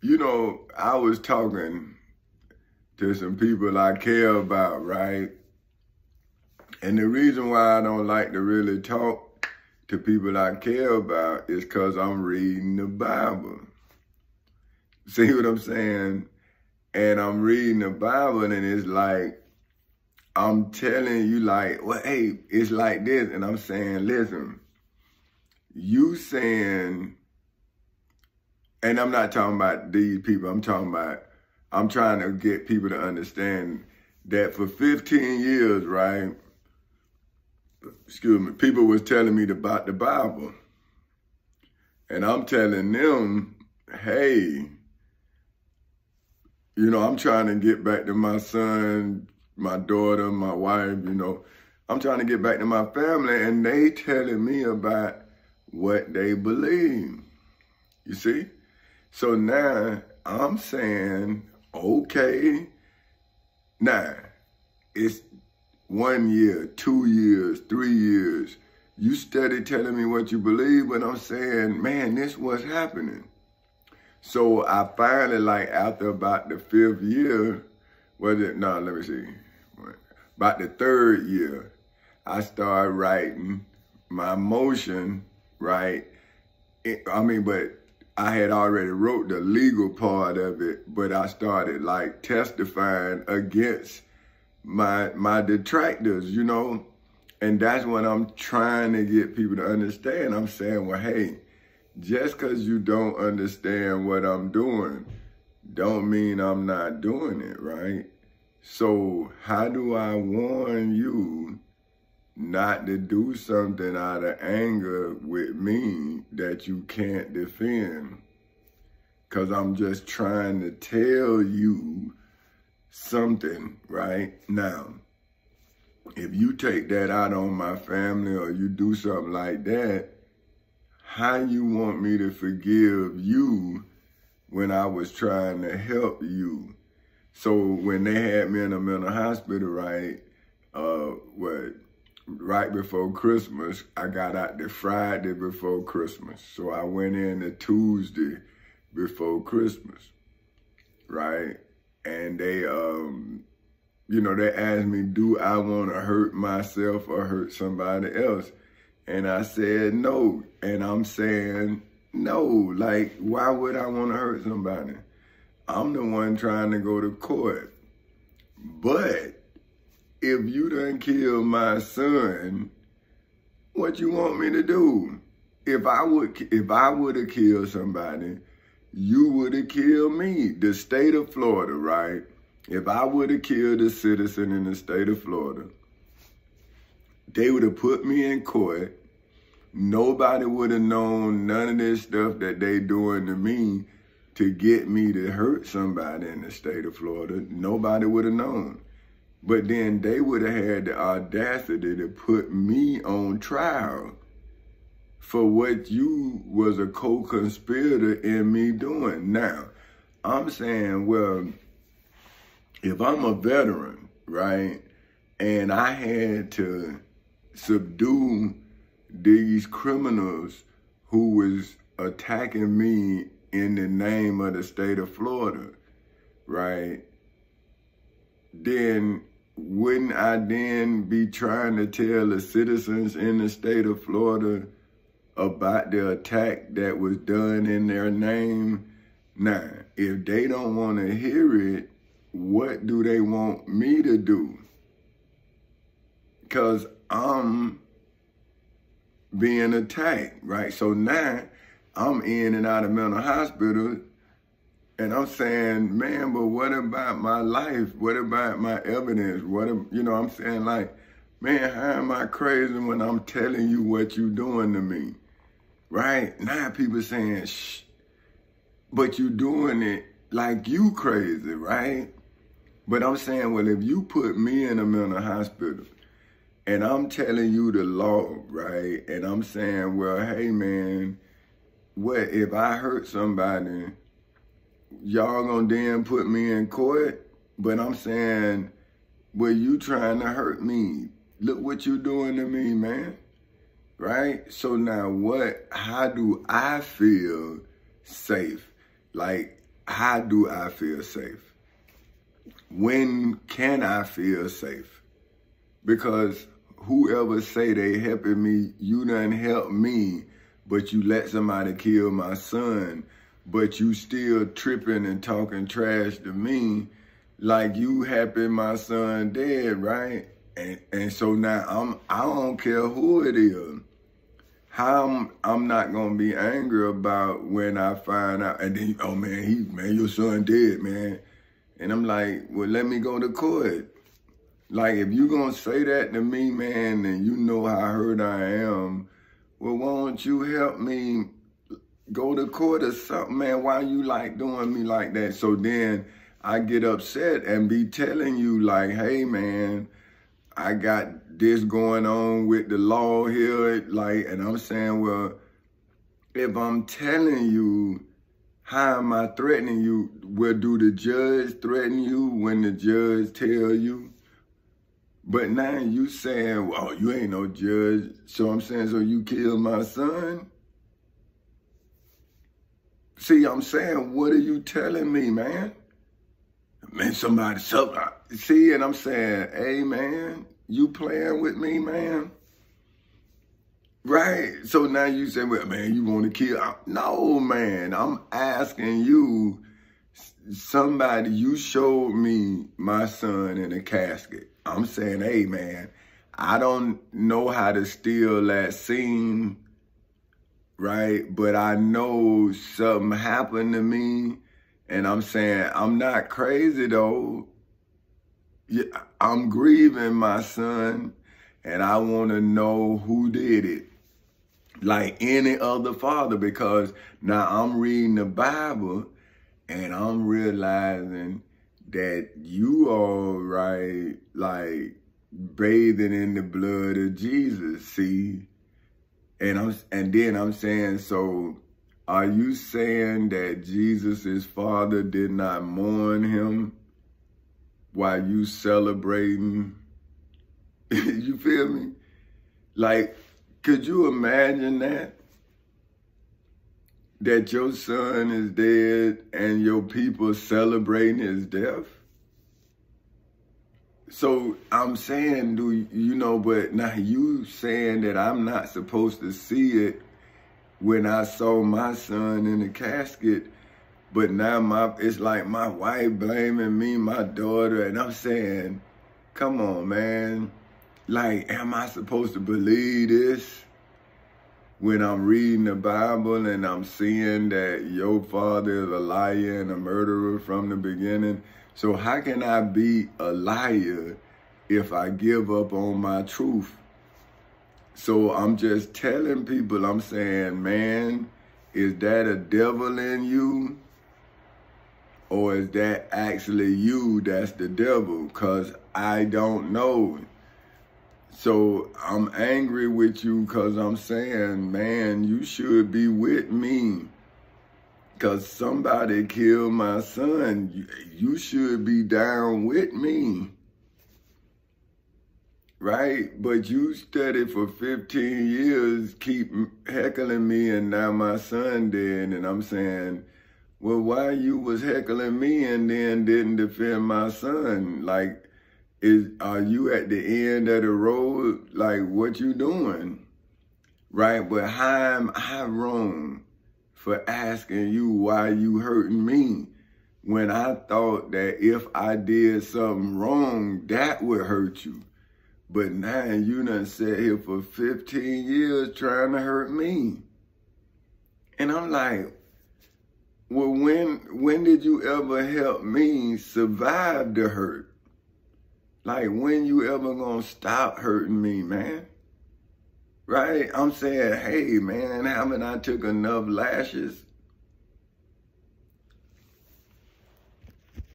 you know, I was talking to some people I care about, right? And the reason why I don't like to really talk to people I care about is because I'm reading the Bible. See what I'm saying? And I'm reading the Bible and it's like, I'm telling you like, well, hey, it's like this. And I'm saying, listen, you saying, and I'm not talking about these people, I'm talking about, I'm trying to get people to understand that for 15 years, right, excuse me, people was telling me about the Bible. And I'm telling them, hey, you know, I'm trying to get back to my son, my daughter, my wife, you know. I'm trying to get back to my family and they telling me about what they believe. You see? So now I'm saying, okay, now it's one year, two years, three years. You steady telling me what you believe, but I'm saying, man, this was happening. So I finally, like after about the fifth year, was it, no, let me see, about the third year, I started writing my motion, right? I mean, but I had already wrote the legal part of it, but I started like testifying against my my detractors, you know? And that's what I'm trying to get people to understand. I'm saying, well, hey, just because you don't understand what I'm doing, don't mean I'm not doing it, right? So how do I warn you not to do something out of anger with me that you can't defend? Because I'm just trying to tell you something right now. If you take that out on my family or you do something like that, how you want me to forgive you when I was trying to help you? So when they had me in a mental hospital, right, uh, what, right before Christmas, I got out the Friday before Christmas. So I went in the Tuesday before Christmas, right? And they, um, you know, they asked me, do I want to hurt myself or hurt somebody else? And I said no. And I'm saying no. Like, why would I want to hurt somebody? I'm the one trying to go to court. But if you done killed my son, what you want me to do? If I would, if I would have killed somebody, you would have killed me. The state of Florida, right? If I would have killed a citizen in the state of Florida, they would have put me in court. Nobody would have known none of this stuff that they doing to me to get me to hurt somebody in the state of Florida. Nobody would have known. But then they would have had the audacity to put me on trial for what you was a co-conspirator in me doing. Now, I'm saying, well, if I'm a veteran, right, and I had to subdue these criminals who was attacking me in the name of the state of Florida, right, then wouldn't I then be trying to tell the citizens in the state of Florida about the attack that was done in their name. Now, if they don't want to hear it, what do they want me to do? Because I'm being attacked, right? So now I'm in and out of mental hospital and I'm saying, man, but what about my life? What about my evidence? What, you know, I'm saying like, man, how am I crazy when I'm telling you what you're doing to me? right? Now people saying, shh, but you doing it like you crazy, right? But I'm saying, well, if you put me in a mental hospital and I'm telling you the law, right? And I'm saying, well, hey, man, what if I hurt somebody, y'all gonna then put me in court? But I'm saying, well, you trying to hurt me. Look what you doing to me, man right? So now what, how do I feel safe? Like, how do I feel safe? When can I feel safe? Because whoever say they helping me, you done help me, but you let somebody kill my son, but you still tripping and talking trash to me, like you happy my son dead, right? And and so now I'm I don't care who it is. How I'm, I'm not gonna be angry about when I find out and then oh man, he man, your son dead, man. And I'm like, well, let me go to court. Like, if you gonna say that to me, man, and you know how hurt I am, well, why don't you help me go to court or something, man? Why you like doing me like that? So then I get upset and be telling you like, hey, man, I got this going on with the law here. Like, and I'm saying, well, if I'm telling you, how am I threatening you? Well, do the judge threaten you when the judge tell you? But now you saying, well, you ain't no judge. So I'm saying, so you killed my son? See, I'm saying, what are you telling me, man? Man, somebody, so, see, and I'm saying, hey, man, you playing with me, man? Right. So now you say, well, man, you want to kill? No, man, I'm asking you, somebody, you showed me my son in a casket. I'm saying, hey, man, I don't know how to steal that scene, right? But I know something happened to me. And I'm saying, I'm not crazy though. Yeah, I'm grieving my son and I want to know who did it. Like any other father, because now I'm reading the Bible and I'm realizing that you are right, like bathing in the blood of Jesus. See, and I'm and then I'm saying, so are you saying that Jesus' father did not mourn him while you celebrating? you feel me? Like, could you imagine that? that your son is dead and your people celebrating his death? So I'm saying, do you know, but now you saying that I'm not supposed to see it when I saw my son in the casket, but now my it's like my wife blaming me, my daughter, and I'm saying, come on, man. Like, am I supposed to believe this? when I'm reading the Bible and I'm seeing that your father is a liar and a murderer from the beginning. So how can I be a liar if I give up on my truth? So I'm just telling people, I'm saying, man, is that a devil in you? Or is that actually you that's the devil? Because I don't know. So I'm angry with you because I'm saying, man, you should be with me. Because somebody killed my son. You should be down with me. Right? But you studied for 15 years, keep heckling me, and now my son dead. And I'm saying, well, why you was heckling me and then didn't defend my son? Like, is are you at the end of the road? Like what you doing? Right? But I'm I'm wrong for asking you why you hurting me when I thought that if I did something wrong, that would hurt you. But now you done sat here for 15 years trying to hurt me. And I'm like, well, when when did you ever help me survive the hurt? Like, when you ever gonna stop hurting me, man? Right? I'm saying, hey, man, haven't I took enough lashes?